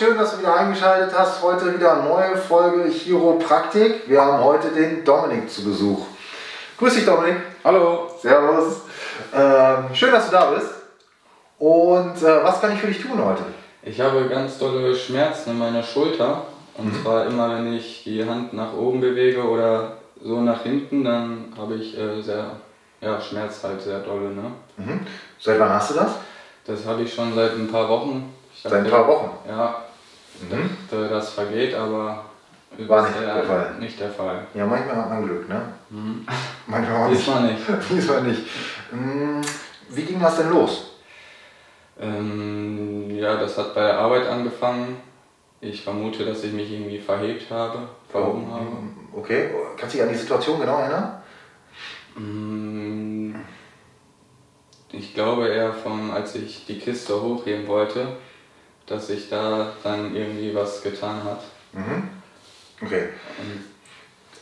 schön, dass du wieder eingeschaltet hast. Heute wieder eine neue Folge Chiropraktik. Wir haben heute den Dominik zu Besuch. Grüß dich, Dominik. Hallo. Servus. Ähm, schön, dass du da bist. Und äh, was kann ich für dich tun heute? Ich habe ganz dolle Schmerzen in meiner Schulter. Und mhm. zwar immer, wenn ich die Hand nach oben bewege oder so nach hinten, dann habe ich äh, sehr, ja, Schmerz halt sehr dolle. Ne? Mhm. Seit wann hast du das? Das habe ich schon seit ein paar Wochen. Seit ein paar Wochen? Ja, mhm. dachte, das vergeht, aber war nicht der, Fall. Nicht der Fall. Ja, manchmal hat man Glück, ne? Mhm. Manchmal auch Diesmal nicht. Diesmal nicht. Hm, wie ging das denn los? Ähm, ja, das hat bei der Arbeit angefangen. Ich vermute, dass ich mich irgendwie verhebt habe, verhoben oh, habe. Okay, kannst du dich an die Situation genau erinnern? Hm, ich glaube eher von, als ich die Kiste hochheben wollte, dass sich da dann irgendwie was getan hat. Mhm. Okay.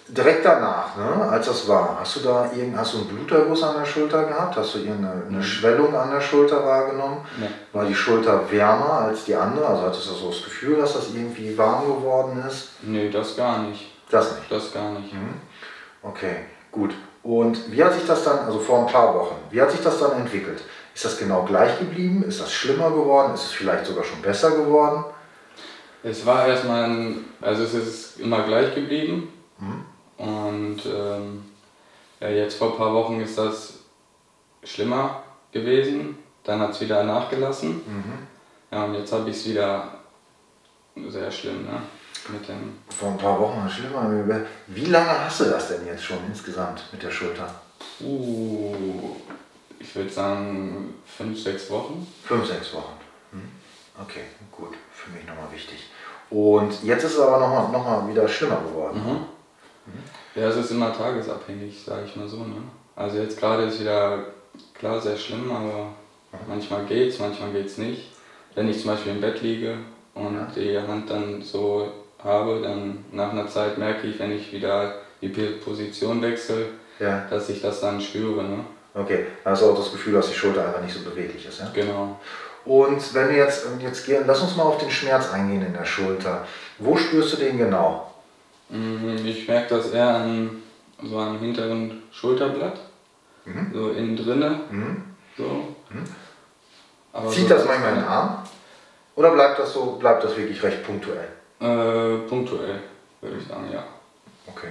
Direkt danach, ne, als das war, hast du da irgend, hast du einen Bluterguss an der Schulter gehabt? Hast du irgendeine eine mhm. Schwellung an der Schulter wahrgenommen? Nee. War die Schulter wärmer als die andere? Also hattest du so das Gefühl, dass das irgendwie warm geworden ist? Nee, das gar nicht. Das nicht? Das gar nicht. Mhm. Okay, gut. Und wie hat sich das dann, also vor ein paar Wochen, wie hat sich das dann entwickelt? Ist das genau gleich geblieben? Ist das schlimmer geworden? Ist es vielleicht sogar schon besser geworden? Es war erstmal, ein, also es ist immer gleich geblieben. Mhm. Und ähm, ja, jetzt vor ein paar Wochen ist das schlimmer gewesen. Dann hat es wieder nachgelassen. Mhm. Ja, und jetzt habe ich es wieder sehr schlimm. Ne? Mit dem vor ein paar Wochen schlimmer. Wie lange hast du das denn jetzt schon insgesamt mit der Schulter? Uh, ich würde sagen fünf, sechs Wochen. Fünf, sechs Wochen. Hm. Okay, gut. Für mich nochmal wichtig. Und jetzt ist es aber nochmal noch mal wieder schlimmer geworden. Mhm. Mhm. Ja, es ist immer tagesabhängig, sage ich mal so. Ne? Also jetzt gerade ist wieder klar sehr schlimm, aber mhm. manchmal geht's, manchmal geht's nicht. Wenn ich zum Beispiel im Bett liege und ja. die Hand dann so habe, dann nach einer Zeit merke ich, wenn ich wieder die Position wechsle, ja. dass ich das dann spüre. Ne? Okay, also auch das Gefühl, dass die Schulter einfach nicht so beweglich ist. Ja? Genau. Und wenn wir jetzt, jetzt gehen, lass uns mal auf den Schmerz eingehen in der Schulter. Wo spürst du den genau? Mm, ich merke das eher an so am hinteren Schulterblatt, mhm. so innen drinne. Mhm. So. Mhm. Zieht so das manchmal in den Arm? Oder bleibt das so, bleibt das wirklich recht punktuell? Äh, punktuell, würde ich sagen, ja. Okay,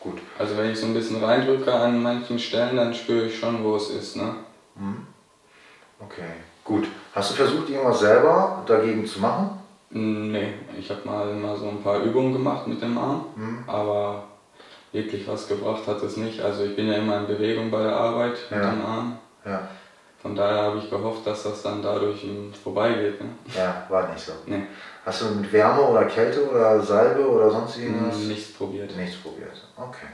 gut. Also wenn ich so ein bisschen reindrücke an manchen Stellen, dann spüre ich schon, wo es ist, ne? Mhm. Okay, gut. Hast du versucht, irgendwas selber dagegen zu machen? Nee, ich habe mal, mal so ein paar Übungen gemacht mit dem Arm, mhm. aber wirklich was gebracht hat es nicht. Also ich bin ja immer in Bewegung bei der Arbeit mit ja. dem Arm. Ja. Von daher habe ich gehofft, dass das dann dadurch vorbeigeht. Ne? Ja, war nicht so. Nee. Hast du mit Wärme oder Kälte oder Salbe oder sonst irgendwas? Nichts probiert. Nichts probiert, okay.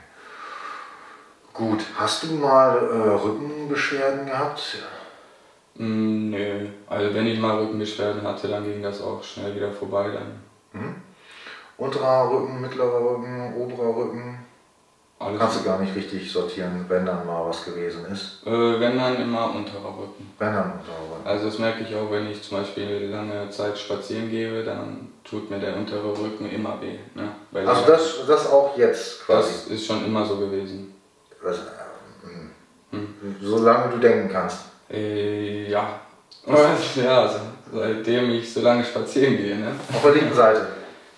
Gut, hast du mal äh, Rückenbeschwerden gehabt? Mm, nö, also wenn ich mal Rückenbeschwerden hatte, dann ging das auch schnell wieder vorbei dann. Mhm. Unterer Rücken, mittlerer Rücken, oberer Rücken? Alles Kannst du gar nicht richtig sortieren, wenn dann mal was gewesen ist? Äh, wenn dann immer unterer Rücken. Wenn dann unterer Rücken. Also das merke ich auch, wenn ich zum Beispiel lange Zeit spazieren gehe, dann tut mir der untere Rücken immer weh. Ne? Weil also das, das auch jetzt quasi? Das ist schon immer so gewesen. Das, äh, hm. Solange du denken kannst? Äh, ja. ja, also, seitdem ich so lange spazieren gehe. Ne? Auf der linken Seite?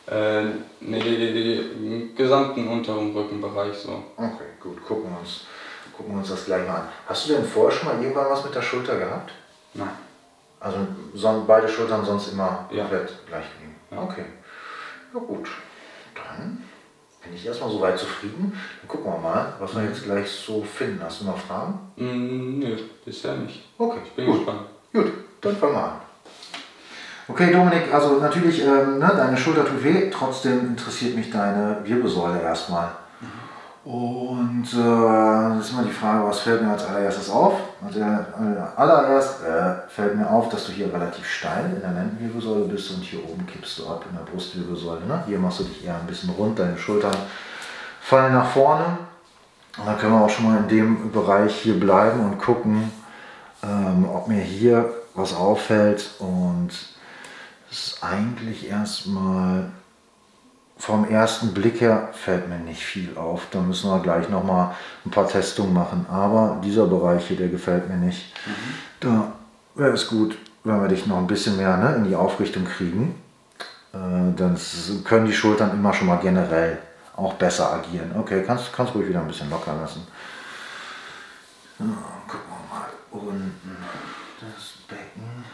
Äh, nee, den gesamten unteren Rückenbereich so. Okay, gut, gucken wir, uns, gucken wir uns das gleich mal an. Hast du denn vorher schon mal irgendwann was mit der Schulter gehabt? Nein. Also beide Schultern sonst immer ja. komplett gleich liegen? Ja. Okay. Ja gut, dann bin ich erstmal soweit zufrieden. Dann gucken wir mal, was wir jetzt gleich so finden. Hast du noch Fragen? Mm, nö, bisher nicht. Okay, ich bin gut. gespannt. Gut, dann fangen wir an. Okay, Dominik, also natürlich, ähm, ne, deine Schulter tut weh, trotzdem interessiert mich deine Wirbelsäule erstmal. Und äh, das ist immer die Frage, was fällt mir als allererstes auf? Also äh, allererst äh, fällt mir auf, dass du hier relativ steil in der Lendenwirbelsäule bist und hier oben kippst du ab in der Brustwirbelsäule. Ne? Hier machst du dich eher ein bisschen rund, deine Schultern fallen nach vorne. Und dann können wir auch schon mal in dem Bereich hier bleiben und gucken, ähm, ob mir hier was auffällt und ist eigentlich erstmal vom ersten Blick her fällt mir nicht viel auf. Da müssen wir gleich nochmal ein paar Testungen machen. Aber dieser Bereich hier, der gefällt mir nicht. Mhm. Da wäre es gut, wenn wir dich noch ein bisschen mehr ne, in die Aufrichtung kriegen. Äh, dann können die Schultern immer schon mal generell auch besser agieren. Okay, kannst, kannst ruhig wieder ein bisschen locker lassen. So, wir mal unten das Becken.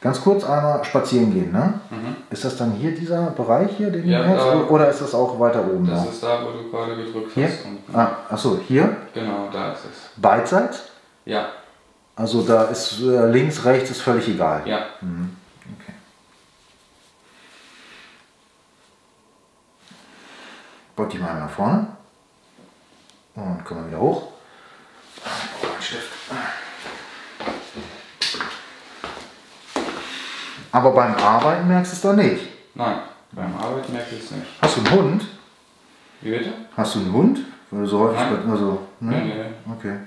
Ganz kurz einmal spazieren gehen, ne? Mhm. Ist das dann hier dieser Bereich hier, den ja, du hast? Oder ist das auch weiter oben? Das noch? ist da, wo du gerade gedrückt hier? hast. Ah, achso, hier? Genau, da ist es. Beidseits? Ja. Also da ist äh, links, rechts ist völlig egal. Ja. Mhm. Okay. Beug die mal nach vorne. Und kommen wir wieder hoch. Oh, ein Stift. Aber beim Arbeiten merkst du es doch nicht. Nein, beim Arbeiten merke ich es nicht. Hast du einen Hund? Wie bitte? Hast du einen Hund? Weil du so häufig Nein. also, ne? Nee, nee. Okay.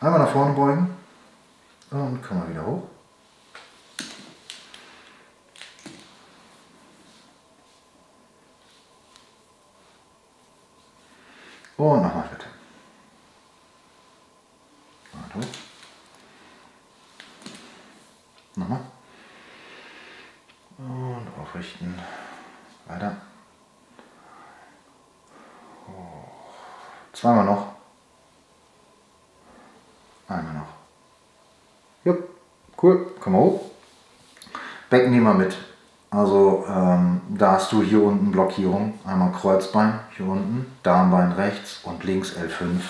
Einmal nach vorne beugen. Und kommen wir wieder hoch. Und nochmal bitte. Und hoch. Nochmal. Und aufrichten. Weiter. Oh. Zweimal noch. Einmal noch. Jupp, cool. Komm mal hoch. Becken nehmen wir mit. Also ähm, da hast du hier unten Blockierung. Einmal Kreuzbein hier unten, Darmbein rechts und links L5.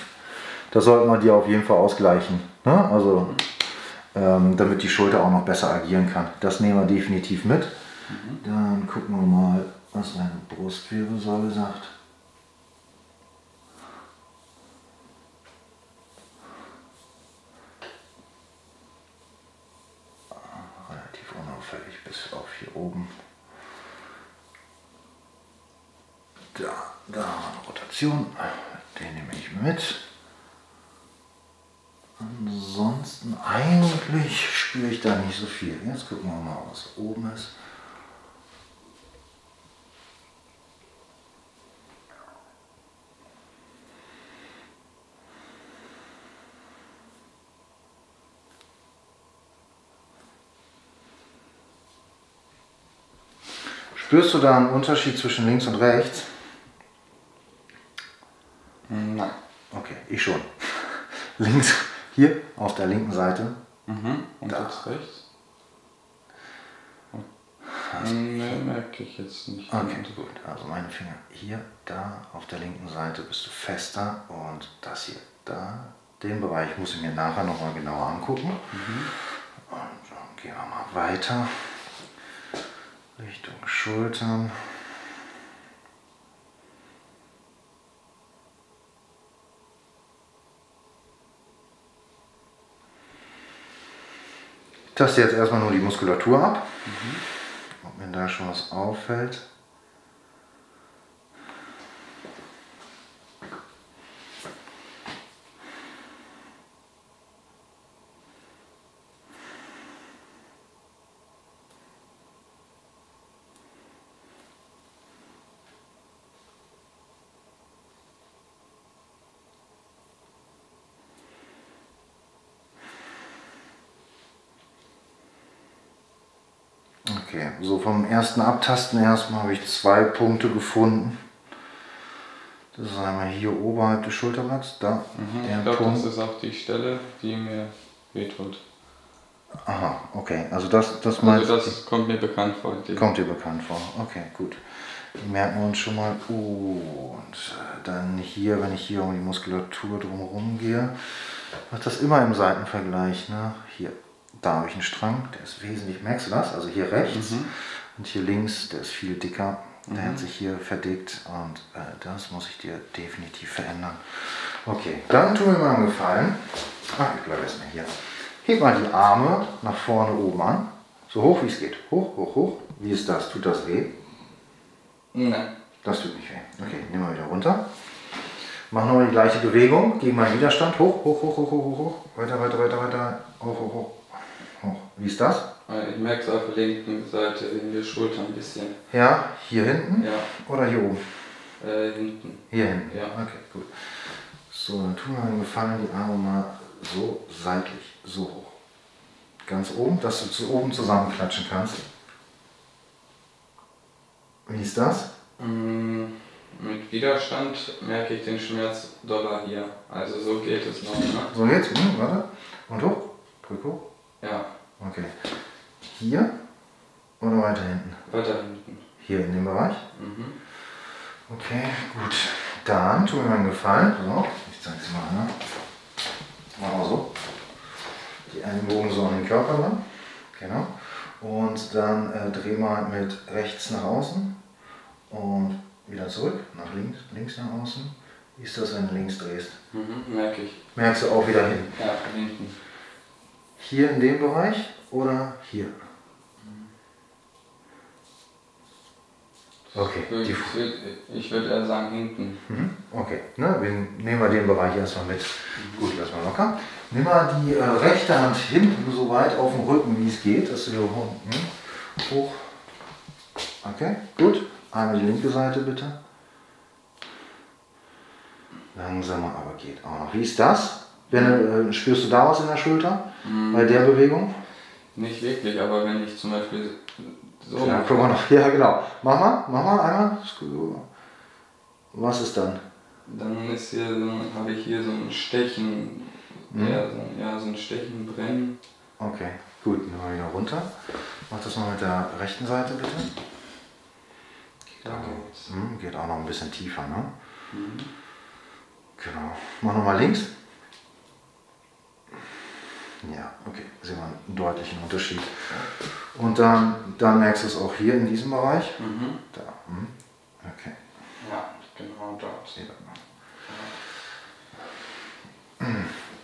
Das sollten wir dir auf jeden Fall ausgleichen. Ne? Also ähm, damit die Schulter auch noch besser agieren kann. Das nehmen wir definitiv mit. Dann gucken wir mal, was deine Brustwirbelsäule sagt. Relativ unauffällig bis auf hier oben. Da, da Rotation. Den nehme ich mit. Ansonsten eigentlich spüre ich da nicht so viel. Jetzt gucken wir mal, was oben ist. Spürst du da einen Unterschied zwischen links und rechts? Nein. Okay, ich schon. links hier auf der linken Seite. Mhm. Und da. jetzt rechts? Ne, merke ich jetzt nicht. Okay, gut. Also meine Finger hier, da auf der linken Seite bist du fester und das hier, da. Den Bereich muss ich mir nachher nochmal genauer angucken. Mhm. Und dann gehen wir mal weiter. Richtung Schultern. Ich taste jetzt erstmal nur die Muskulatur ab, mhm. ob mir da schon was auffällt. Okay, so vom ersten Abtasten erstmal habe ich zwei Punkte gefunden. Das ist einmal hier oberhalb des Schulterblatts, da. Mhm, der ich glaube, das ist auch die Stelle, die mir wehtut. Aha, okay. Also das, das Also das kommt mir bekannt vor. Kommt dir bekannt vor. Okay, gut. Merken wir uns schon mal. Und äh, dann hier, wenn ich hier um die Muskulatur drumherum gehe, macht das immer im Seitenvergleich. Ne? Hier, da habe ich einen Strang, der ist wesentlich, merkst du das? Also hier rechts mhm. Und hier links, der ist viel dicker. Der mhm. hat sich hier verdickt und äh, das muss ich dir definitiv verändern. Okay, dann tun wir mal einen Gefallen. Ach, ich bleibe erstmal hier. Heb mal die Arme nach vorne oben an. So hoch wie es geht. Hoch, hoch, hoch. Wie ist das? Tut das weh? Nein. Das tut nicht weh. Okay, nehmen wir wieder runter. Mach nochmal die gleiche Bewegung gegen meinen Widerstand. Hoch, hoch, hoch, hoch, hoch, hoch. Weiter, weiter, weiter, weiter. Hoch, hoch, hoch. hoch. Wie ist das? Ich merke es auf der linken Seite in der Schulter ein bisschen. Ja, hier hinten? Ja. Oder hier oben? Äh, hinten. Hier hinten? Ja. Okay, gut. So, dann tun wir einen Gefallen, die Arme mal so seitlich, so hoch. Ganz oben, dass du zu oben zusammenklatschen kannst. Wie ist das? Mm, mit Widerstand merke ich den Schmerz doller hier. Also so geht es noch. Ne? So jetzt, hm, warte. Und hoch. Drück hoch. Ja, Okay. Hier oder weiter hinten? weiter hinten. Hier in dem Bereich. Mhm. Okay, gut. Dann tun wir mir einen Gefallen. So, ich zeig's mal. Ne? Machen wir so. Die Ellenbogen so an den Körper dann. Genau. Und dann äh, dreh mal mit rechts nach außen und wieder zurück, nach links, links nach außen. Wie ist das, wenn du links drehst? Mhm, merke ich. Merkst du auch wieder hin. Ja, hinten. Hier in dem Bereich oder hier? Okay, Ich würde ich würd eher sagen hinten. Mhm, Okay, ne, wir nehmen wir den Bereich erstmal mit. Gut, lass mal locker. Nimm mal die äh, rechte Hand hinten so weit auf dem Rücken, wie es geht, dass du hier hoch. Hm, hoch. Okay, gut. Einmal die linke Seite bitte. Langsamer, aber geht auch noch. Wie ist das? Wenn, äh, spürst du da was in der Schulter bei der Bewegung? Nicht wirklich, aber wenn ich zum Beispiel so Ja, mache, guck mal noch. Ja, genau. Mach mal, mach mal einmal. Was ist dann? dann ist hier so, habe ich hier so ein Stechen, ja, so, ja, so ein Stechen, Brennen. Okay, gut, nehmen wir wieder runter. Mach das mal mit der rechten Seite bitte. Da geht's. Hm, geht auch noch ein bisschen tiefer, ne? Genau. Mach nochmal links. Ja, okay, sehen wir einen deutlichen Unterschied. Und dann, dann merkst du es auch hier in diesem Bereich. Mhm. Da. hm, Okay. Ja, genau dort.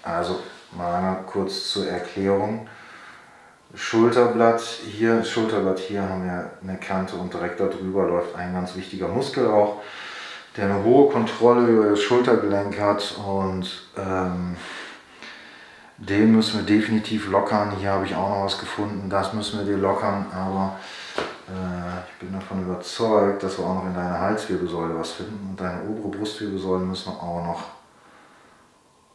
Also mal kurz zur Erklärung. Schulterblatt hier, Schulterblatt hier haben wir eine Kante und direkt darüber läuft ein ganz wichtiger Muskel auch, der eine hohe Kontrolle über das Schultergelenk hat und ähm, den müssen wir definitiv lockern. Hier habe ich auch noch was gefunden, das müssen wir dir lockern, aber äh, ich bin davon überzeugt, dass wir auch noch in deiner Halswirbelsäule was finden und deine obere Brustwirbelsäule müssen wir auch noch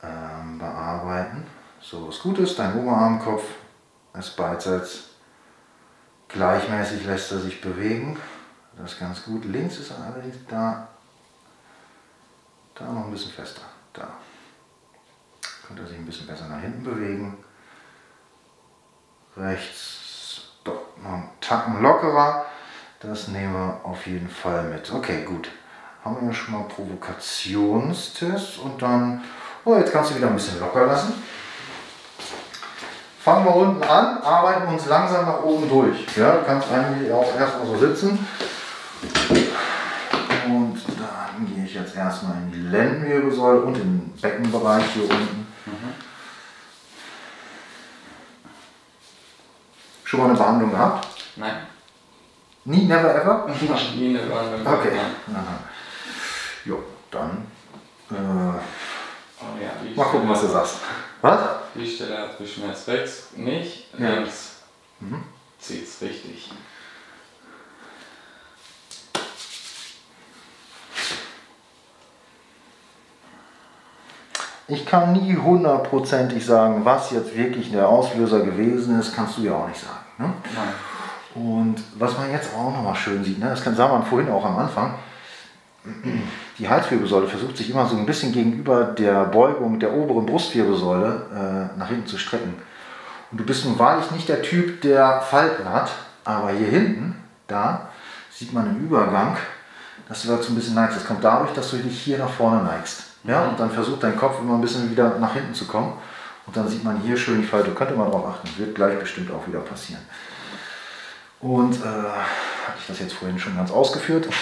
ähm, bearbeiten. So, was gut ist, dein Oberarmkopf ist beidseits gleichmäßig, lässt er sich bewegen. Das ist ganz gut. Links ist er allerdings da, da noch ein bisschen fester. Da könnte er sich ein bisschen besser nach hinten bewegen. Rechts noch einen Tacken lockerer. Das nehmen wir auf jeden Fall mit. Okay, gut. Haben wir schon mal Provokationstest und dann, oh, jetzt kannst du wieder ein bisschen locker lassen. Fangen wir unten an, arbeiten uns langsam nach oben durch. Ja, du kannst eigentlich auch erstmal so sitzen. Und dann gehe ich jetzt erstmal in die Lendenwirbelsäule und den Beckenbereich hier unten. Schon mal eine Behandlung gehabt? Nein. Nie, never ever? Nie eine Behandlung. Okay. Nein. Aha. Jo, dann äh, Oh ja, mal gucken, was du sagst. Was? Die Stelle hat Schmerz rechts nicht, Ja. links Mhm. zieht's richtig. Ich kann nie hundertprozentig sagen, was jetzt wirklich der Auslöser gewesen ist, kannst du ja auch nicht sagen. Ne? Und was man jetzt auch nochmal schön sieht, ne, das kann, sah man vorhin auch am Anfang, die Halswirbelsäule versucht sich immer so ein bisschen gegenüber der Beugung der oberen Brustwirbelsäule äh, nach hinten zu strecken. Und du bist nun wahrlich nicht der Typ, der Falten hat, aber hier hinten, da, sieht man im Übergang, dass du dazu ein bisschen neigst. Das kommt dadurch, dass du dich hier nach vorne neigst. Ja, und dann versucht dein Kopf immer ein bisschen wieder nach hinten zu kommen. Und dann sieht man hier schön die Falte. Könnte man darauf achten. Wird gleich bestimmt auch wieder passieren. Und äh, hatte ich das jetzt vorhin schon ganz ausgeführt.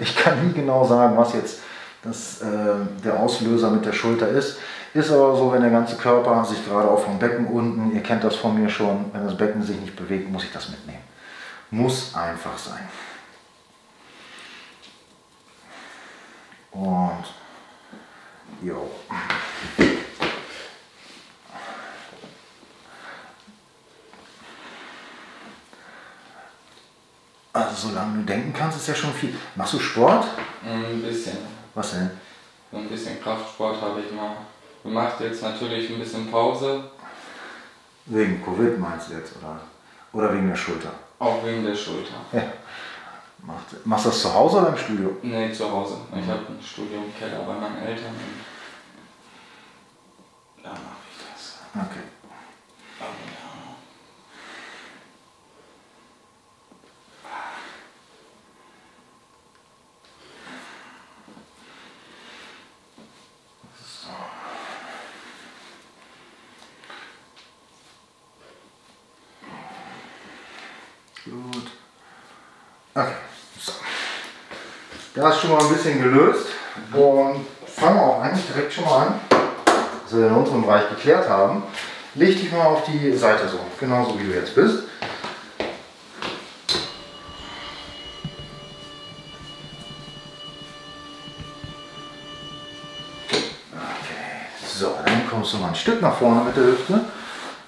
Ich kann nie genau sagen, was jetzt das, äh, der Auslöser mit der Schulter ist. Ist aber so, wenn der ganze Körper sich gerade auch vom Becken unten, ihr kennt das von mir schon, wenn das Becken sich nicht bewegt, muss ich das mitnehmen. Muss einfach sein. Und Jo. Also solange du denken kannst, ist ja schon viel. Machst du Sport? Ein bisschen. Was denn? So ein bisschen Kraftsport habe ich mal gemacht. Jetzt natürlich ein bisschen Pause. Wegen Covid meinst du jetzt, oder? Oder wegen der Schulter? Auch wegen der Schulter. Ja. Macht, machst du das zu Hause oder im Studio? Nee, zu Hause. Ich habe ein Studio im Keller bei meinen Eltern. Und da mache ich das. Okay. Aber ja. Gut. Okay. Das ist schon mal ein bisschen gelöst. Und fangen wir auch eigentlich direkt schon mal an, dass wir den unteren Bereich geklärt haben. Leg dich mal auf die Seite so, genauso wie du jetzt bist. Okay. So, dann kommst du mal ein Stück nach vorne mit der Hüfte.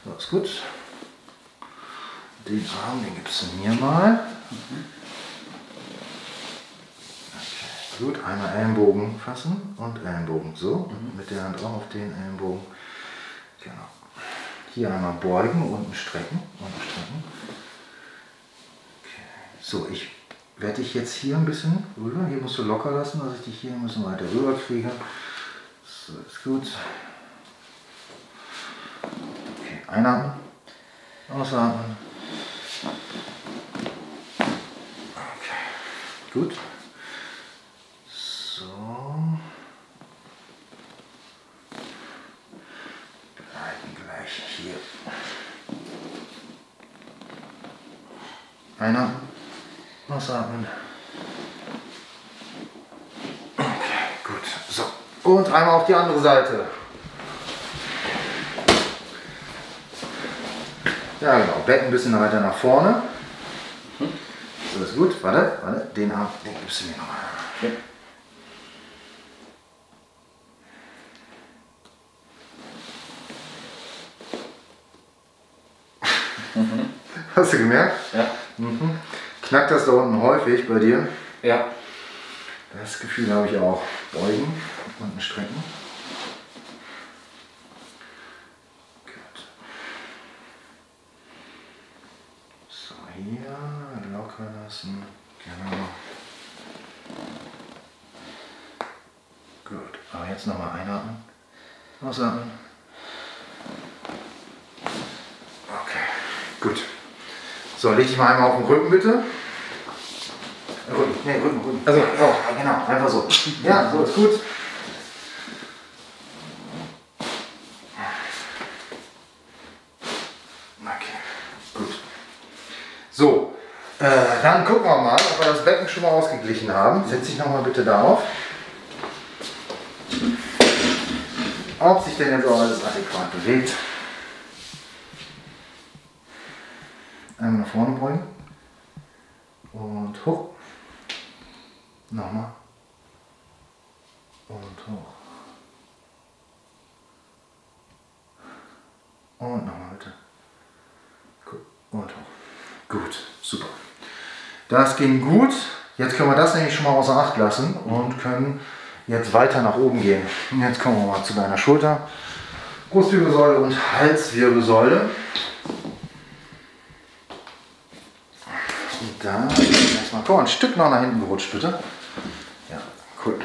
Das ist gut. Den Arm, den gibst du mir mal. Okay, gut, einmal Ellenbogen fassen und Ellenbogen so. Und mit der Hand auch auf den Ellenbogen. Genau. Hier einmal beugen, unten strecken, unten strecken. Okay. So, ich werde dich jetzt hier ein bisschen rüber. Hier musst du locker lassen, dass ich dich hier ein bisschen weiter rüber kriege. So, ist gut. Okay, einatmen, ausatmen. Okay, gut. So. Bleiben gleich hier. Einatmen, ausatmen. Okay, gut. So. Und einmal auf die andere Seite. Ja, genau. Becken ein bisschen weiter nach vorne. So ist gut. Warte, warte. Den Arm, den gibst du mir nochmal. Ja. Hast du gemerkt? Ja. Mhm. Knackt das da unten häufig bei dir? Ja. Das Gefühl habe ich auch. Beugen, unten strecken. Gut. So, hier locker lassen. Genau. Gut. Aber jetzt nochmal einatmen. Ausatmen. Okay. Gut. So, leg dich mal einmal auf den Rücken bitte. Nee, Rücken, Rücken. Also, oh, genau, einfach so. Ja, so ist gut. Okay, gut. So, äh, dann gucken wir mal, ob wir das Becken schon mal ausgeglichen haben. Setz dich nochmal bitte da auf. Ob sich denn jetzt auch alles adäquat bewegt. Einmal nach vorne beugen. Und hoch. Nochmal. Und hoch. Und nochmal bitte. Und hoch. Gut, super. Das ging gut. Jetzt können wir das nämlich schon mal außer Acht lassen und können jetzt weiter nach oben gehen. Jetzt kommen wir mal zu deiner Schulter. Brustwirbelsäule und Halswirbelsäule. Und da erstmal, komm ein Stück noch nach hinten gerutscht, bitte. Ja, cool.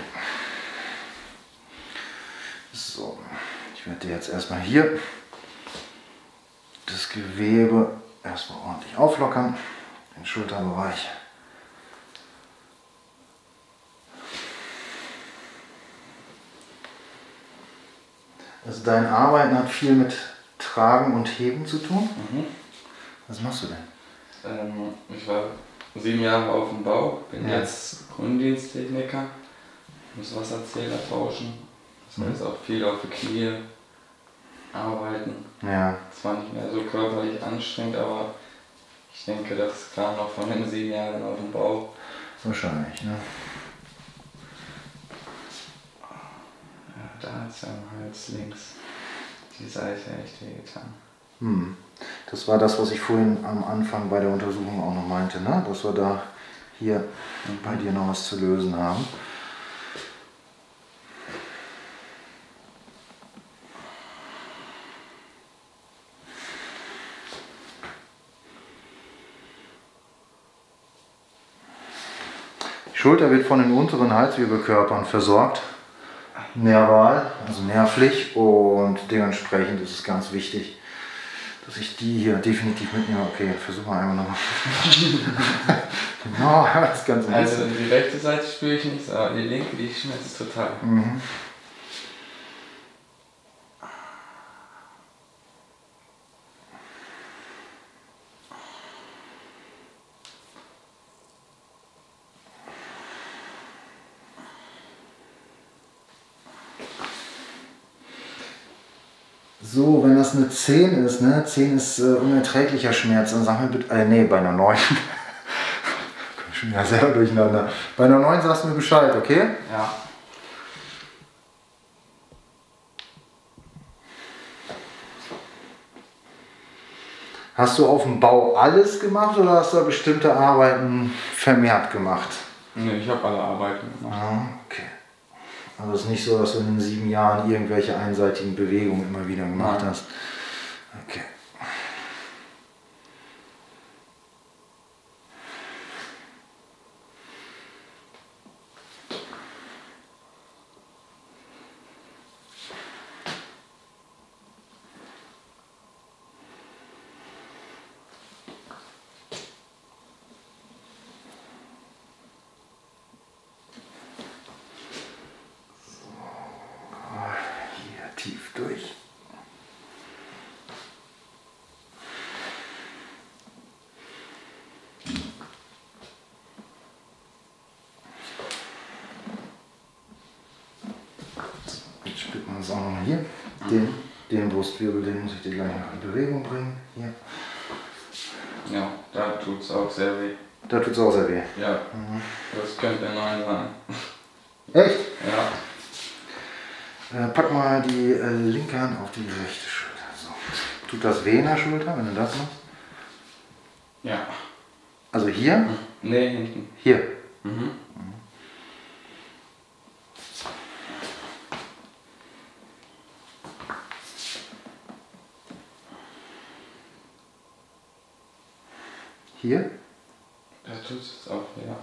So, ich werde dir jetzt erstmal hier das Gewebe erstmal ordentlich auflockern, den Schulterbereich. Also dein Arbeiten hat viel mit Tragen und Heben zu tun. Mhm. Was machst du denn? Ähm, ich war sieben Jahre auf dem Bau, bin Ja. jetzt Grunddiensttechniker, muss Wasserzähler tauschen. Das Mhm. heißt auch viel auf die Knie arbeiten. Ja, Zwar nicht mehr so körperlich anstrengend, aber ich denke, das kam noch von den sieben Jahren auf dem Bau. wahrscheinlich. Ne? da hat es am Hals links die Seite echt wehgetan. Hm. Das war das, was ich vorhin am Anfang bei der Untersuchung auch noch meinte, ne? dass wir da hier bei dir noch was zu lösen haben. Schulter wird von den unteren Halswirbelkörpern versorgt, nerval, also nervlich und dementsprechend ist es ganz wichtig, dass ich die hier definitiv mitnehme. Okay, versuchen wir einmal nochmal. genau, das Ganze Also die rechte Seite spüre ich nicht, aber die linke, die schmerzt total. Mhm. So, wenn das eine 10 ist, ne? 10 ist äh, unerträglicher Schmerz, dann sag mir bitte, äh, nee, bei einer 9. Komm schon wieder selber durcheinander. Bei einer 9 sagst du mir Bescheid, okay? Ja. Hast du auf dem Bau alles gemacht oder hast du da bestimmte Arbeiten vermehrt gemacht? Nee, ich habe alle Arbeiten gemacht. Ah, okay. Also es ist nicht so, dass du in den sieben Jahren irgendwelche einseitigen Bewegungen immer wieder gemacht Nein. hast. Okay. Brustwirbel, den muss ich dir gleich noch in Bewegung bringen. Hier. Ja, da tut es auch sehr weh. Da tut es auch sehr weh. Ja, mhm. das könnte neu sein. Echt? Ja. Äh, pack mal die äh, linke Hand auf die rechte Schulter. So. Tut das weh in der Schulter, wenn du das machst? Ja. Also hier? Nee, hinten. Hier. Mhm. Hier? Da tut es auch, ja.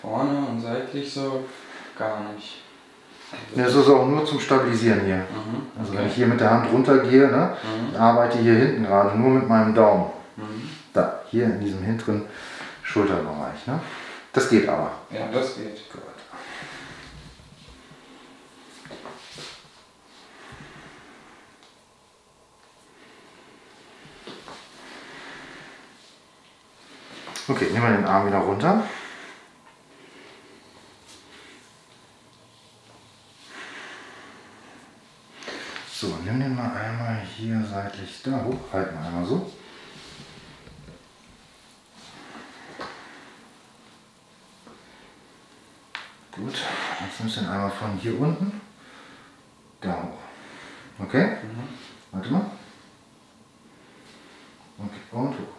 Vorne und seitlich so gar nicht. Das ist auch nur zum Stabilisieren hier. Mhm, okay. Also wenn ich hier mit der Hand runtergehe, ne, mhm. ich arbeite hier hinten gerade nur mit meinem Daumen. Mhm. Da, hier in diesem hinteren Schulterbereich. Ne? Das geht aber. Ja, das geht. Gut. Okay, nehmen wir den Arm wieder runter. So, nimm den mal einmal hier seitlich da hoch, halten wir einmal so. Gut, jetzt nimmst du einmal von hier unten da hoch. Okay? Mhm. Warte mal. Okay, und hoch.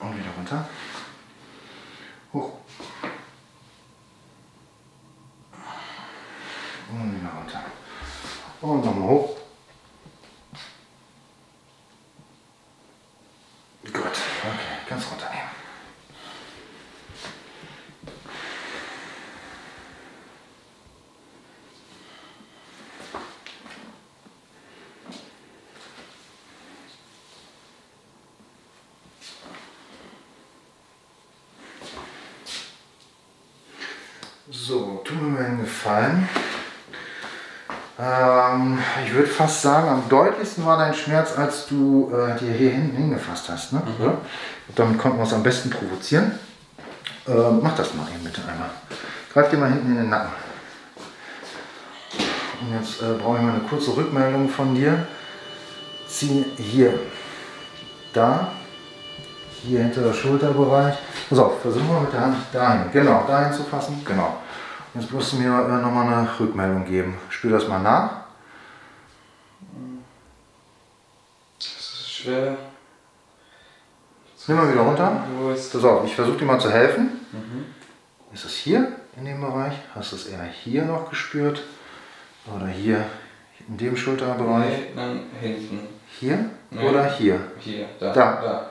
Und wieder runter. Hoch. Und wieder runter. Und nochmal hoch. So, tu mir einen Gefallen. Ähm, ich würde fast sagen, am deutlichsten war dein Schmerz, als du äh, dir hier hinten hingefasst hast. Ne? Mhm. Damit konnten wir es am besten provozieren. Ähm, mach das mal eben bitte einmal. Greif dir mal hinten in den Nacken. Und jetzt äh, brauche ich mal eine kurze Rückmeldung von dir. Zieh hier, da, hier hinter der Schulterbereich. So, versuchen wir mit der Hand dahin, genau, dahin zu fassen. Genau. Jetzt musst du mir äh, nochmal eine Rückmeldung geben. Spür das mal nach. Das ist schwer. Nimm mal wieder runter. Wo ist Pass auf, ich versuche dir mal zu helfen. Mhm. Ist es hier in dem Bereich? Hast du es eher hier noch gespürt? Oder hier in dem Schulterbereich? Nee, dann hinten. Hier Nee. oder hier? Hier, da. Da. da.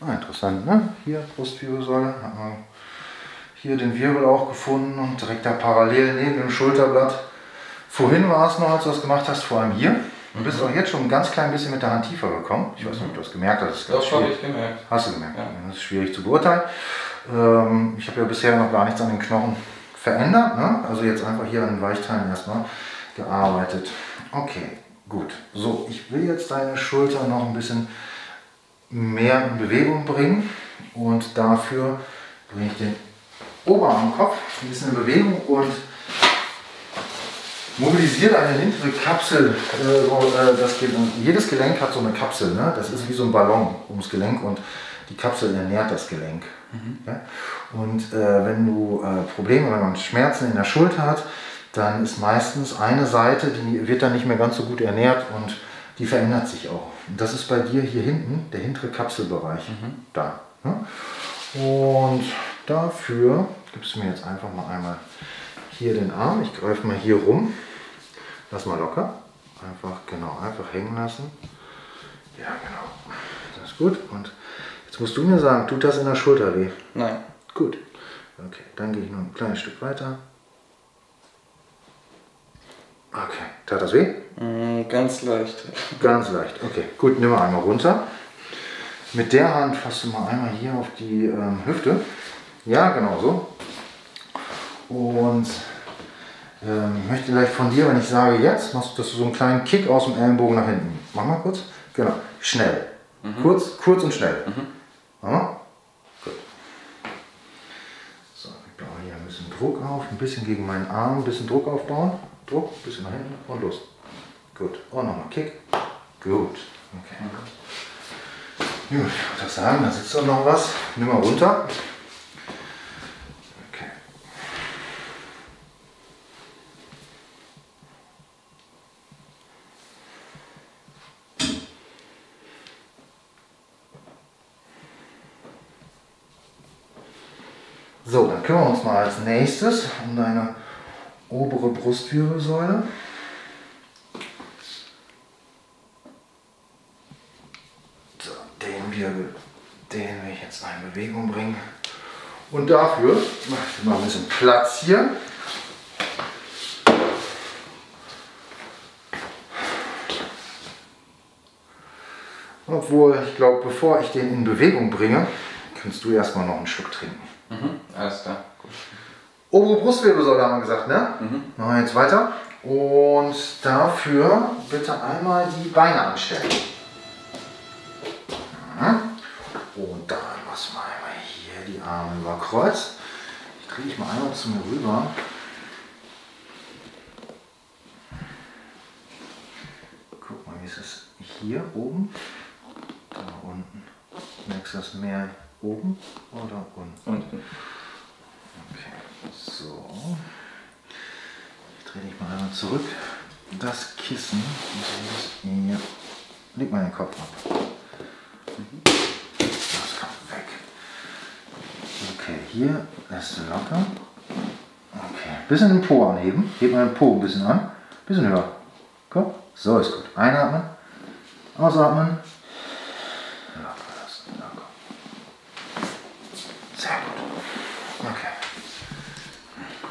Ah, interessant, ne? Hier Brustwirbelsäule. Hat man hier den Wirbel auch gefunden und direkt da parallel neben dem Schulterblatt. Vorhin war es noch, als du das gemacht hast, vor allem hier. Du bist auch jetzt schon ein ganz klein bisschen mit der Hand tiefer gekommen. Ich weiß nicht, ob du das gemerkt hast. Das Das habe ich gemerkt. Hast du gemerkt? Ja. Das ist schwierig zu beurteilen. Ähm, ich habe ja bisher noch gar nichts an den Knochen verändert. Ne? Also jetzt einfach hier an den Weichteilen erstmal gearbeitet. Okay, gut. So, ich will jetzt deine Schulter noch ein bisschen mehr in Bewegung bringen. Und dafür bringe ich den Oberarmkopf ein bisschen in Bewegung und mobilisiere eine hintere Kapsel. Äh, äh, das jedes Gelenk hat so eine Kapsel. Ne? Das ist wie so ein Ballon ums Gelenk und die Kapsel ernährt das Gelenk. Ja? Und äh, wenn du äh, Probleme, wenn man Schmerzen in der Schulter hat, dann ist meistens eine Seite, die wird dann nicht mehr ganz so gut ernährt und die verändert sich auch. Und das ist bei dir hier hinten, der hintere Kapselbereich. Da. Ne? Und dafür gibst du mir jetzt einfach mal einmal hier den Arm. Ich greife mal hier rum. Lass mal locker. Einfach, genau, einfach hängen lassen. Ja, genau. Das ist gut. Und jetzt musst du mir sagen, tut das in der Schulter weh? Nein. Gut. Okay, dann gehe ich noch ein kleines Stück weiter. Okay, tat das weh? Mm, ganz leicht. Ganz leicht. Okay, gut, nimm mal einmal runter. Mit der Hand fasst du mal einmal hier auf die ähm, Hüfte. Ja, genau so. Und ähm, ich möchte gleich von dir, wenn ich sage jetzt, machst du das so einen kleinen Kick aus dem Ellenbogen nach hinten. Mach mal kurz. Genau. Schnell. Kurz, kurz und schnell. Mach mal. Gut. So, ich baue hier ein bisschen Druck auf, ein bisschen gegen meinen Arm, ein bisschen Druck aufbauen. Druck, ein bisschen nach hinten und los. Gut. Und nochmal Kick. Gut. Okay. Gut, ich würde sagen, da sitzt doch noch was. Nimm mal runter. Okay. So, dann kümmern wir uns mal als nächstes um deine obere Brustwirbelsäule. So, den Wirbel, den will ich jetzt mal in Bewegung bringen. Und dafür mache ich mal ein bisschen Platz hier. Obwohl, ich glaube, bevor ich den in Bewegung bringe, kannst du erstmal noch einen Schluck trinken. Mhm. Alles klar. Gut. Obere Brustwirbelsäule haben wir gesagt, ne? Machen wir jetzt weiter. Und dafür bitte einmal die Beine anstellen. Mhm. Und dann lassen wir einmal hier die Arme über Kreuz. Ich drehe dich mal einmal zu mir rüber. Guck mal, wie ist es hier oben? Da unten. Merkst du das mehr oben oder unten? Unten. So. Ich drehe dich mal einmal zurück. Das Kissen. Ja. Leg mal den Kopf ab. Das kommt weg. Okay, hier lässt du locker. Okay, bisschen den Po anheben. Heb mal den Po ein bisschen an. Bisschen höher. Komm. So ist gut. Einatmen. Ausatmen. Locker lassen. Locker. Sehr gut. Okay.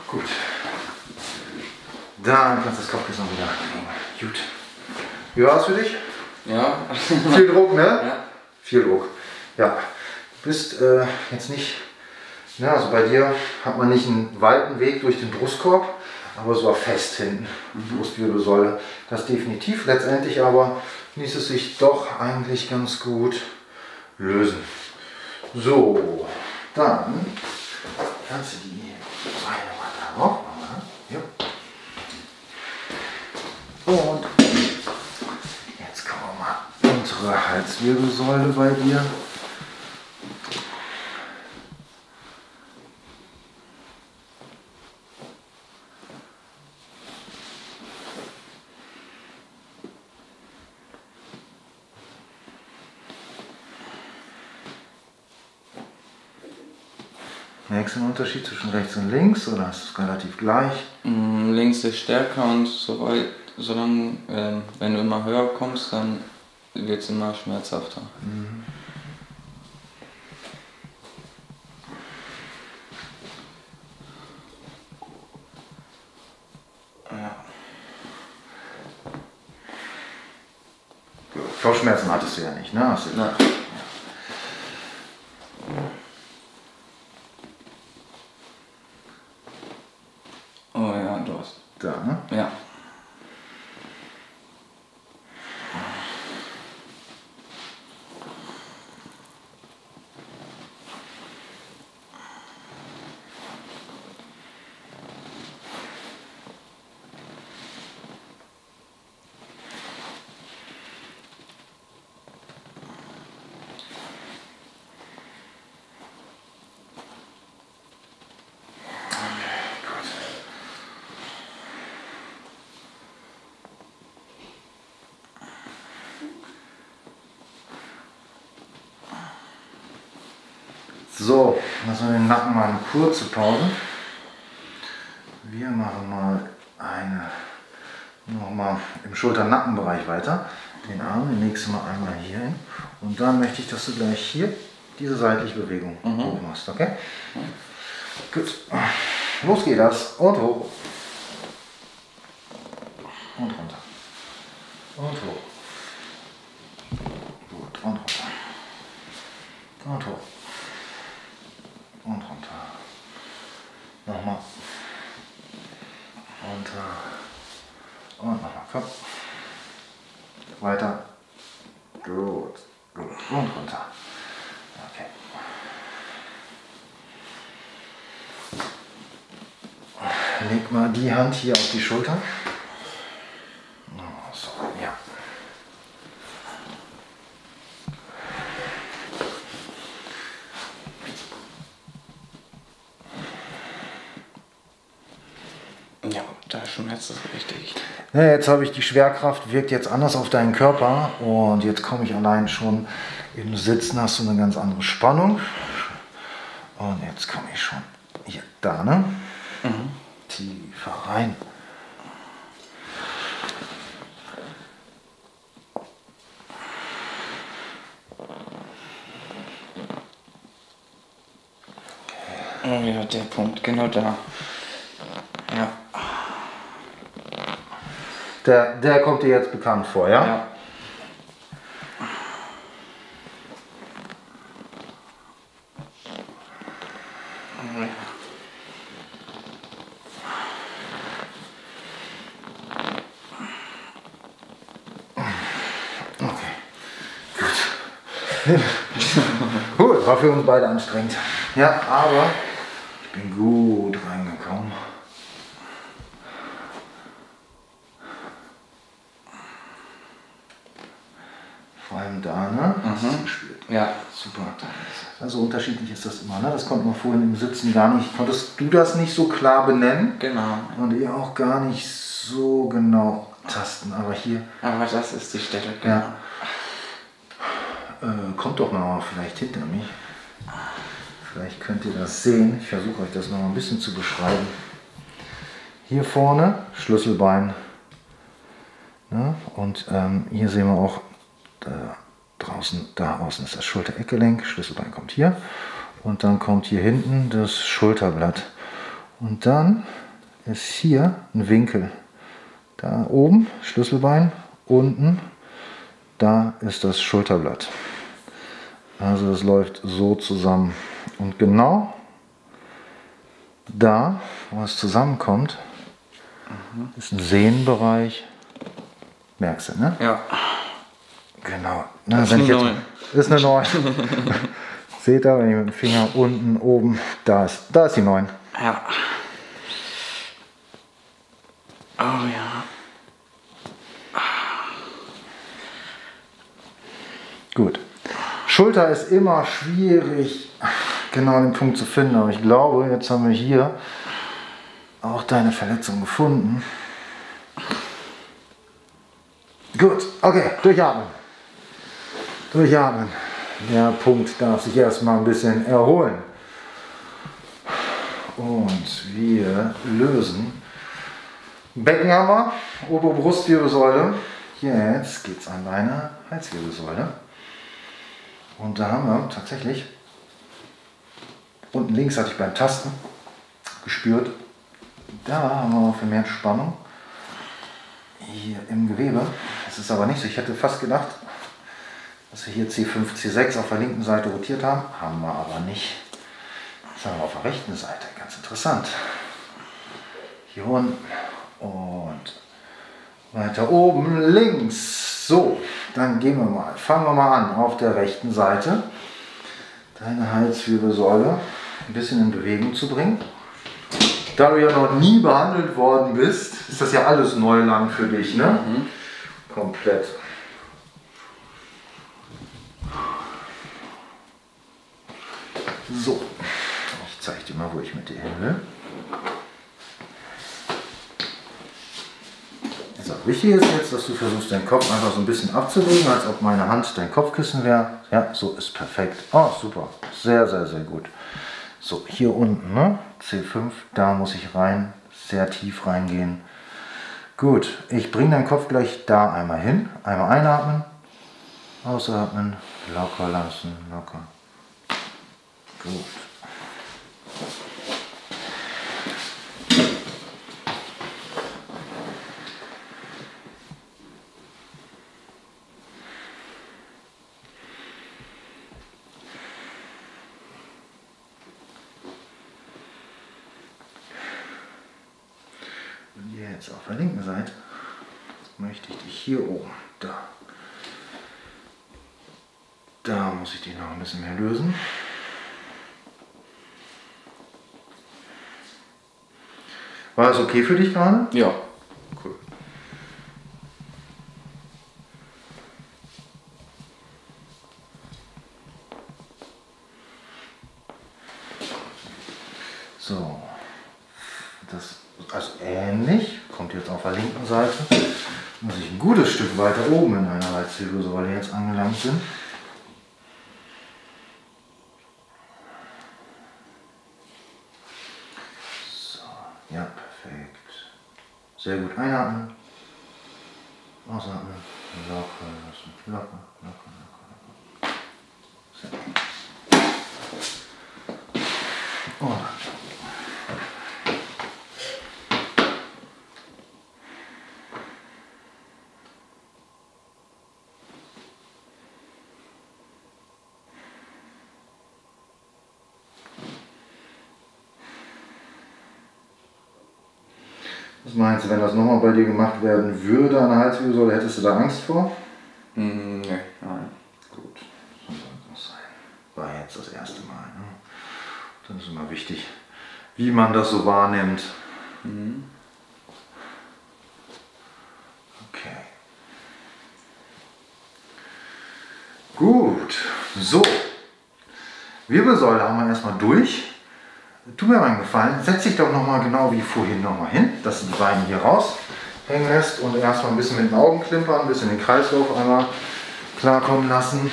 Gut. Dann kannst du das Kopfkissen wieder kriegen. Gut. Wie war es für dich? Ja. Viel Druck, ne? ja. Viel Druck. Ja. Du bist äh, jetzt nicht, ja, also bei dir hat man nicht einen weiten Weg durch den Brustkorb, aber es war fest hinten, Brustwirbelsäule. Das definitiv. Letztendlich aber ließ es sich doch eigentlich ganz gut lösen. So, dann kannst du die Beine mal Und jetzt kommen wir mal unsere Halswirbelsäule bei dir. Merkst du einen Unterschied zwischen rechts und links oder ist es relativ gleich? Mm, links ist stärker und so weiter solange, äh, wenn du immer höher kommst, dann wird es immer schmerzhafter. Mhm. Ja. Kopfschmerzen hattest du ja nicht, ne? Hast du Nein. Da, ne? Ja. So, lassen wir den Nacken mal eine kurze Pause. Wir machen mal eine nochmal im Schulter-Nackenbereich weiter. Den Arm, den nächsten Mal einmal hier hin. Und dann möchte ich, dass du gleich hier diese seitliche Bewegung mhm. hoch machst, okay? Gut. Los geht das. Und hoch. Und runter. Und hoch. Gut. Und runter. Und hoch. Und runter. Nochmal. Runter. Und nochmal. Komm. Weiter. Gut. Gut. Und runter. Okay. Leg mal die Hand hier auf die Schulter. So, ja. Ja, da schmerzt es richtig. Ja, jetzt habe ich die Schwerkraft, wirkt jetzt anders auf deinen Körper und jetzt komme ich allein schon im Sitzen, hast du eine ganz andere Spannung. Und jetzt komme ich schon hier, da, ne? Mhm. Tiefer rein. Oh ja, der Punkt, genau da. Ja. Der, der kommt dir jetzt bekannt vor, ja? Ja. Okay. Gut. Cool, war für uns beide anstrengend. Ja, aber ich bin gut reingekommen. Vor allem da, ne? Hast du gespürt. Ja. Super. Also unterschiedlich ist das immer, ne? Das konnte man vorhin im Sitzen gar nicht. Konntest du das nicht so klar benennen? Genau. Und ihr auch gar nicht so genau tasten. Aber hier Aber das ist die Stelle, genau. Ja. Kommt doch mal vielleicht hinter mich. Vielleicht könnt ihr das sehen. Ich versuche euch das noch ein bisschen zu beschreiben. Hier vorne Schlüsselbein. Ne? Und ähm, hier sehen wir auch da draußen, da außen ist das Schultereckgelenk. Schlüsselbein kommt hier. Und dann kommt hier hinten das Schulterblatt. Und dann ist hier ein Winkel. Da oben Schlüsselbein, unten, da ist das Schulterblatt. Also es läuft so zusammen. Und genau da, wo es zusammenkommt, ist ein Sehnenbereich. Merkst du, ne? Ja. Genau. Na, Das ist eine. Das ist eine 9. Seht ihr, wenn ich mit dem Finger unten, oben, da ist, da ist die 9. Ja. Oh ja. Schulter ist immer schwierig, genau den Punkt zu finden, aber ich glaube, jetzt haben wir hier auch deine Verletzung gefunden. Gut, okay, durchatmen. Durchatmen. Der Punkt darf sich erstmal ein bisschen erholen. Und wir lösen. Becken haben wir, Oberbrustwirbelsäule. Jetzt geht es an deine Halswirbelsäule. Und da haben wir tatsächlich, unten links hatte ich beim Tasten gespürt, da haben wir vermehrt Spannung hier im Gewebe. Das ist aber nicht so. Ich hätte fast gedacht, dass wir hier C5, C6 auf der linken Seite rotiert haben. Haben wir aber nicht. Das haben wir auf der rechten Seite. Ganz interessant. Hier unten und weiter oben links. So, dann gehen wir mal. Fangen wir mal an auf der rechten Seite. Deine Halswirbelsäule ein bisschen in Bewegung zu bringen. Da du ja noch nie behandelt worden bist, ist das ja alles Neuland für dich, ne? Mhm. Komplett. So, ich zeige dir mal, wo ich mit dir hin will. So, wichtig ist jetzt, dass du versuchst, deinen Kopf einfach so ein bisschen abzulegen, als ob meine Hand dein Kopfkissen wäre. Ja, so ist perfekt. Oh, super. Sehr, sehr, sehr gut. So, hier unten, ne? C5, da muss ich rein, sehr tief reingehen. Gut, ich bringe deinen Kopf gleich da einmal hin. Einmal einatmen, ausatmen, locker lassen, locker. Gut. Und jetzt auf der linken Seite möchte ich dich hier oben, da. Da muss ich dich noch ein bisschen mehr lösen. War das okay für dich gerade? Ja. Cool. So. Das also ähnlich, kommt jetzt auf der linken Seite. Muss ich ein gutes Stück weiter oben in einer Halswirbelsäule jetzt angelangt sind. So, ja, perfekt. Sehr gut einatmen. Ausatmen. Locker lassen. Locker, locker, locker, locker. Sehr gut. Und Was meinst du, wenn das nochmal bei dir gemacht werden würde an der Halswirbelsäule, hättest du da Angst vor? Mhm, nee, nein. Gut, so soll das sein. War jetzt das erste Mal. Ne? Dann ist immer wichtig, wie man das so wahrnimmt. Mhm. Okay. Gut, so. Wirbelsäule haben wir erstmal durch. Tu mir mal einen Gefallen, setz dich doch nochmal genau wie vorhin nochmal hin, dass du die Beine hier raushängen lässt und erstmal ein bisschen mit den Augen klimpern, ein bisschen den Kreislauf einmal klarkommen lassen.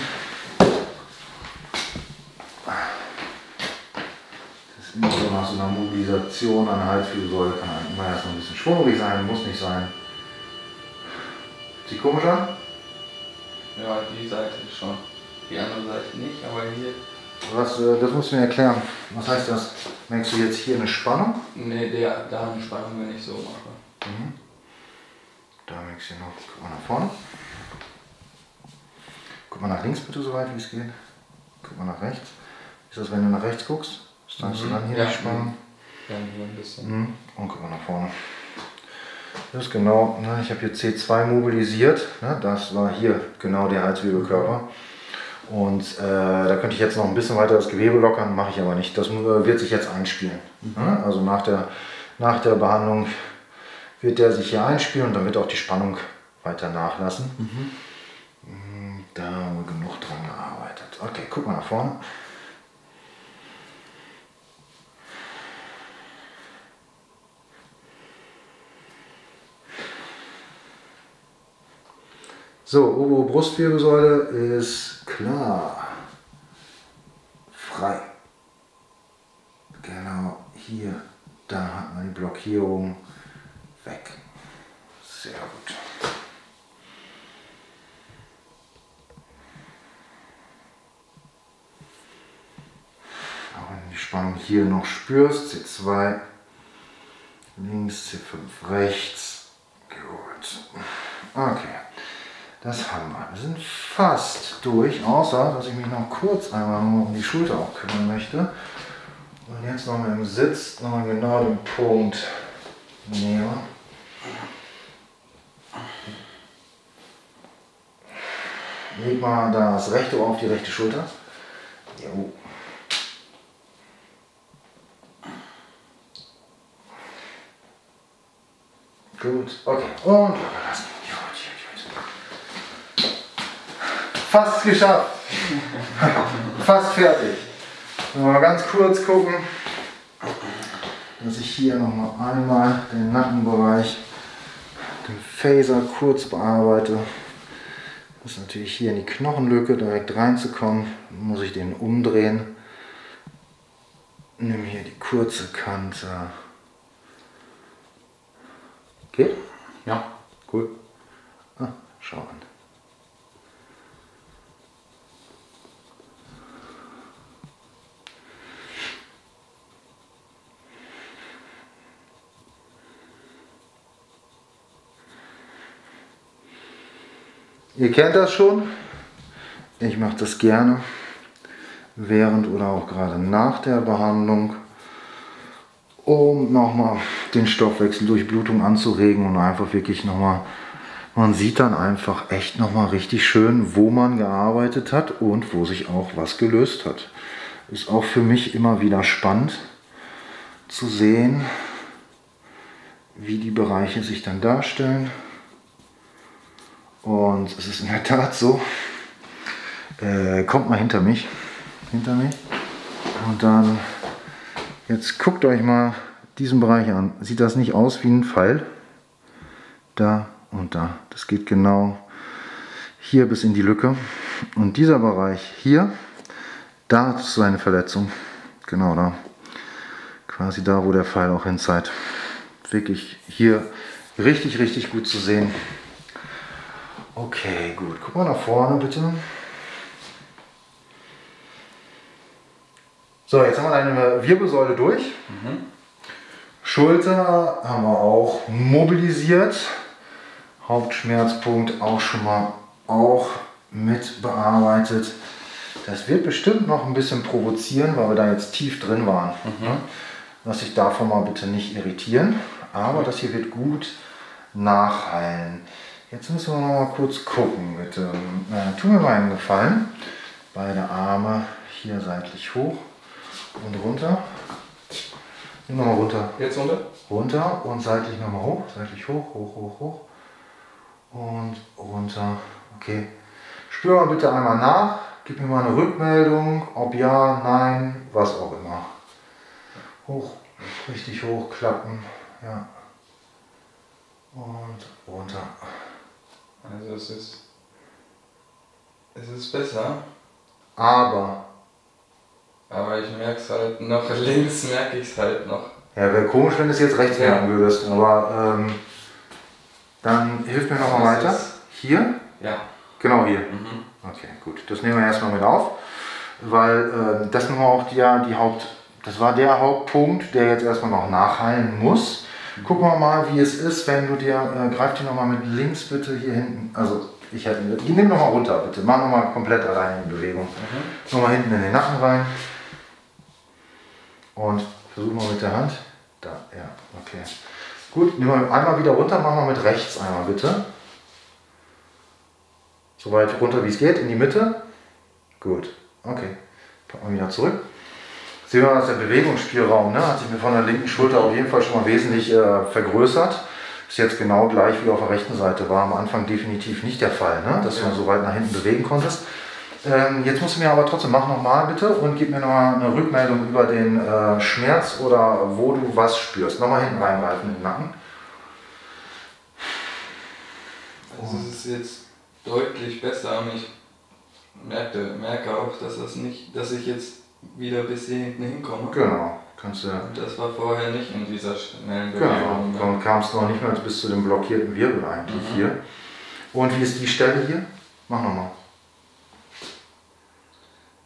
Das ist immer so nach so einer Mobilisation an der Halswirbelsäule, kann halt immer erstmal ein bisschen schwummrig sein, muss nicht sein. Sieht komisch an? Ja, die Seite schon. Die andere Seite nicht, aber hier. Was, äh, das musst du mir erklären. Was heißt das? Merkst du jetzt hier eine Spannung? Ne, der, da eine Spannung, wenn ich so mache. Mhm. Da merkst du noch. Guck mal nach vorne. Guck mal nach links bitte, so weit wie es geht. Guck mal nach rechts. Ist das, wenn du nach rechts guckst? Ist du dann hier Ja, die Spannung? Ja, nur ein bisschen. Mhm. Und guck mal nach vorne. Das ist genau, ne, ich habe hier C2 mobilisiert. Ne, das war hier genau der Halswirbelkörper. Und äh, da könnte ich jetzt noch ein bisschen weiter das Gewebe lockern, mache ich aber nicht. Das äh, wird sich jetzt einspielen. Ne? Also nach der, nach der Behandlung wird der sich hier einspielen und dann wird auch die Spannung weiter nachlassen. Mm, Da haben wir genug dran gearbeitet. Okay, guck mal nach vorne. So, obere Brustwirbelsäule ist klar. Frei. Genau, hier, da hat man die Blockierung weg. Sehr gut. Auch wenn du die Spannung hier noch spürst, C2 links, C5 rechts. Gut. Okay. Das haben wir. Wir sind fast durch, außer dass ich mich noch kurz einmal um die Schulter auch kümmern möchte. Und jetzt nochmal im Sitz, nochmal genau den Punkt näher. Leg mal das rechte Ohr auf die rechte Schulter. Jo. Gut, okay. Und locker lassen. Fast geschafft. Fast fertig. Mal ganz kurz gucken, dass ich hier noch mal einmal den Nackenbereich, den Phaser kurz bearbeite. Das ist natürlich hier in die Knochenlücke direkt reinzukommen, muss ich den umdrehen. Nimm hier die kurze Kante. Geht? Ja. Cool. Ah, schau an. Ihr kennt das schon. Ich mache das gerne während oder auch gerade nach der Behandlung, um nochmal den Stoffwechsel durch Blutung anzuregen und einfach wirklich nochmal, man sieht dann einfach echt nochmal richtig schön, wo man gearbeitet hat und wo sich auch was gelöst hat. Ist auch für mich immer wieder spannend zu sehen, wie die Bereiche sich dann darstellen. Und es ist in der Tat so, äh, kommt mal hinter mich, hinter mich. Und dann, jetzt guckt euch mal diesen Bereich an. Sieht das nicht aus wie ein Pfeil? Da und da. Das geht genau hier bis in die Lücke. Und dieser Bereich hier, da es seine Verletzung. Genau da. Quasi da, wo der Pfeil auch hin zeigt. Wirklich hier richtig, richtig gut zu sehen. Okay, gut. Guck mal nach vorne bitte. So, jetzt haben wir deine Wirbelsäule durch. Mhm. Schulter haben wir auch mobilisiert. Hauptschmerzpunkt auch schon mal auch mit bearbeitet. Das wird bestimmt noch ein bisschen provozieren, weil wir da jetzt tief drin waren. Mhm. Lass dich davon mal bitte nicht irritieren. Aber das hier wird gut nachheilen. Jetzt müssen wir noch mal kurz gucken, bitte. Äh, tu mir mal einen Gefallen. Beide Arme hier seitlich hoch und runter. Nimm nochmal runter. Jetzt runter? Runter und seitlich nochmal hoch. Seitlich hoch, hoch, hoch, hoch. Und runter. Okay. Spür mal bitte einmal nach. Gib mir mal eine Rückmeldung, ob ja, nein, was auch immer. Hoch, richtig hoch klappen. Ja. Und runter. Also es ist. Es ist besser. Aber. Aber ich merke es halt noch, links merke ich es halt noch. Ja, wäre komisch, wenn du es jetzt rechts ja. merken würdest. Aber ähm, dann hilf mir noch mal weiter. Hier? Ja. Genau hier. Mhm. Okay, gut. Das nehmen wir erstmal mit auf. Weil äh, das nun auch die, die Haupt. Das war der Hauptpunkt, der jetzt erstmal noch nachheilen muss. Gucken wir mal, wie es ist, wenn du dir, äh, greif dir nochmal mit links bitte hier hinten, also ich hätte, nimm nochmal runter bitte, mach nochmal komplett alleine in Bewegung. Mhm. Nochmal hinten in den Nacken rein und versuch mal mit der Hand, da, ja, okay. Gut, nimm mal einmal wieder runter, mach mal mit rechts einmal bitte. So weit runter wie es geht, in die Mitte. Gut, okay. Packen wir wieder zurück sehen wir, der Bewegungsspielraum ne, hat sich mir von der linken Schulter auf jeden Fall schon mal wesentlich äh, vergrößert. Ist jetzt genau gleich wie auf der rechten Seite. War am Anfang definitiv nicht der Fall, ne, dass ja. du so weit nach hinten bewegen konntest. Ähm, jetzt musst du mir aber trotzdem, mach nochmal bitte und gib mir nochmal eine Rückmeldung über den äh, Schmerz oder wo du was spürst. Nochmal hinten reingreifen in den Nacken. Also es ist jetzt deutlich besser und ich merke, merke auch, dass, das nicht, dass ich jetzt wieder bis hier hinten hinkomme. Genau. Kannst du, das war vorher nicht in dieser schnellen genau. Bewegung. Dann kamst du noch nicht mal bis zu dem blockierten Wirbel eigentlich Mhm. hier. Und wie ist die Stelle hier? Mach nochmal.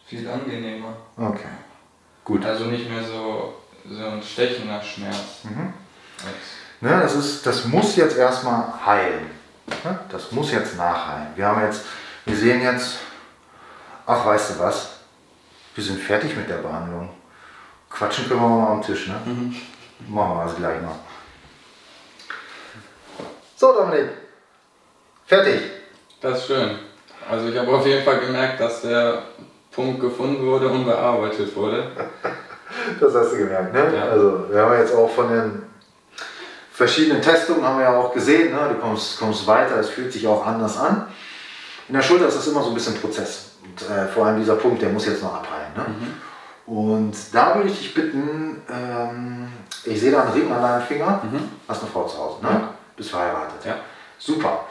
Viel angenehmer. Okay. Gut. Also nicht mehr so, so ein stechender Schmerz. Mhm. Ne, das, ist, das muss jetzt erstmal heilen. Ne? Das muss jetzt nachheilen. Wir haben jetzt, wir sehen jetzt, ach weißt du was, wir sind fertig mit der Behandlung. Quatschen können wir mal am Tisch, ne? Machen wir das gleich mal. So, Dominik. Fertig. Das ist schön. Also ich habe auf jeden Fall gemerkt, dass der Punkt gefunden wurde und bearbeitet wurde. Das hast du gemerkt, ne? Ja. Also, wir haben jetzt auch von den verschiedenen Testungen haben wir ja auch gesehen, ne? du kommst, kommst weiter, es fühlt sich auch anders an. In der Schulter ist das immer so ein bisschen Prozess. Und äh, vor allem dieser Punkt, der muss jetzt noch abheilen. Ne? Und da würde ich dich bitten, ähm, ich sehe da einen Ring an deinem Finger, hast eine Frau zu Hause, ne? Ja. bist verheiratet. Ja. Super.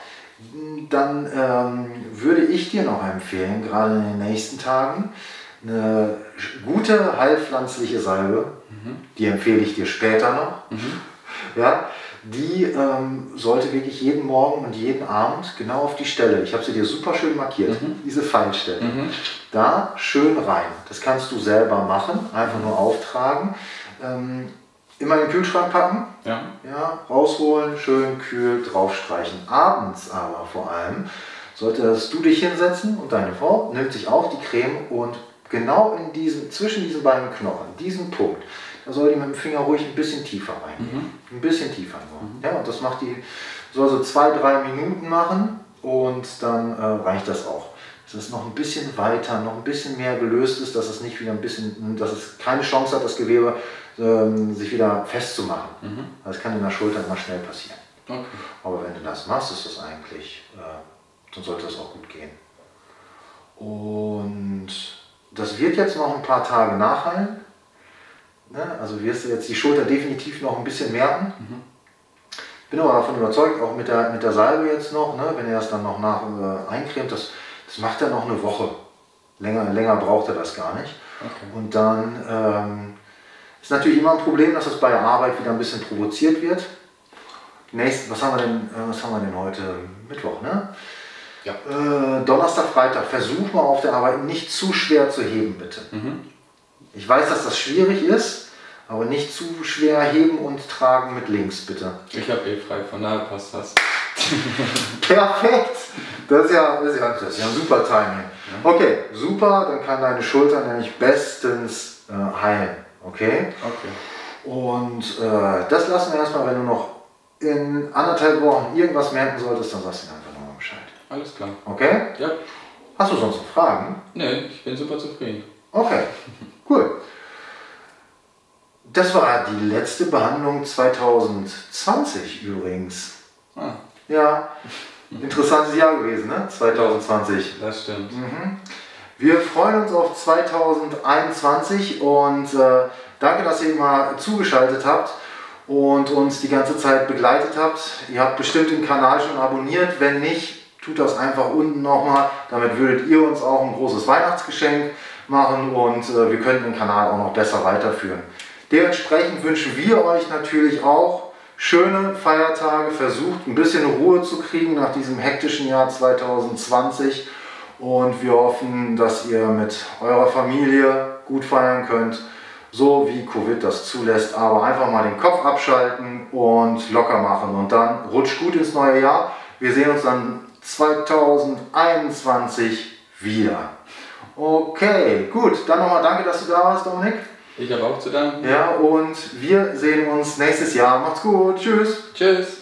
Dann ähm, würde ich dir noch empfehlen, gerade in den nächsten Tagen, eine gute heilpflanzliche Salbe, die empfehle ich dir später noch. Ja, die ähm, sollte wirklich jeden Morgen und jeden Abend genau auf die Stelle, ich habe sie dir super schön markiert, diese Feinstelle, da schön rein. Das kannst du selber machen, einfach nur auftragen. Ähm, immer in den Kühlschrank packen, Ja. ja, rausholen, schön kühl draufstreichen. Abends aber vor allem solltest du dich hinsetzen und deine Frau nimmt sich auch die Creme und genau in diesen, zwischen diesen beiden Knochen, diesen Punkt, da soll die mit dem Finger ruhig ein bisschen tiefer reingehen. Ein bisschen tiefer nur. Ja, und das macht die, soll so zwei, drei Minuten machen und dann äh, reicht das auch. Dass es noch ein bisschen weiter, noch ein bisschen mehr gelöst ist, dass es nicht wieder ein bisschen, dass es keine Chance hat, das Gewebe ähm, sich wieder festzumachen. Das kann in der Schulter immer schnell passieren. Okay. Aber wenn du das machst, ist das eigentlich, äh, dann sollte das auch gut gehen. Und das wird jetzt noch ein paar Tage nachhallen. Ne? Also wirst du jetzt die Schulter definitiv noch ein bisschen merken. Bin aber davon überzeugt, auch mit der, mit der Salbe jetzt noch, ne? wenn er das dann noch nach äh, eincremt, das, das macht er noch eine Woche. Länger, länger braucht er das gar nicht. Okay. Und dann ähm, ist natürlich immer ein Problem, dass das bei der Arbeit wieder ein bisschen provoziert wird. Nächst, was, haben wir denn, äh, was haben wir denn heute? Mittwoch, ne? Ja. Äh, Donnerstag, Freitag. Versuch mal auf der Arbeit nicht zu schwer zu heben, bitte. Ich weiß, dass das schwierig ist, aber nicht zu schwer heben und tragen mit links, bitte. Ich habe eh frei, von daher passt das. Perfekt! Das ist ja, das ist ja, das ist ja ein super Timing. Okay, super, dann kann deine Schulter nämlich bestens äh, heilen. Okay? Okay. Und äh, das lassen wir erstmal, wenn du noch in anderthalb Wochen irgendwas merken solltest, dann sagst du mir einfach nochmal Bescheid. Alles klar. Okay? Ja. Hast du sonst noch Fragen? Nee, ich bin super zufrieden. Okay, cool. Das war die letzte Behandlung 2020 übrigens. Ah, Ja, interessantes Jahr gewesen, ne? 2020. das stimmt. Wir freuen uns auf 2021 und äh, danke, dass ihr mal zugeschaltet habt und uns die ganze Zeit begleitet habt. Ihr habt bestimmt den Kanal schon abonniert. Wenn nicht, tut das einfach unten nochmal. Damit würdet ihr uns auch ein großes Weihnachtsgeschenk machen und äh, wir könnten den Kanal auch noch besser weiterführen. Dementsprechend wünschen wir euch natürlich auch schöne Feiertage. Versucht ein bisschen Ruhe zu kriegen nach diesem hektischen Jahr 2020. Und wir hoffen, dass ihr mit eurer Familie gut feiern könnt, so wie Covid das zulässt. Aber einfach mal den Kopf abschalten und locker machen. Und dann rutscht gut ins neue Jahr. Wir sehen uns dann 2021 wieder. Okay, gut. Dann nochmal danke, dass du da warst, Dominik. Ich habe auch zu danken. Ja, und wir sehen uns nächstes Jahr. Macht's gut. Tschüss. Tschüss.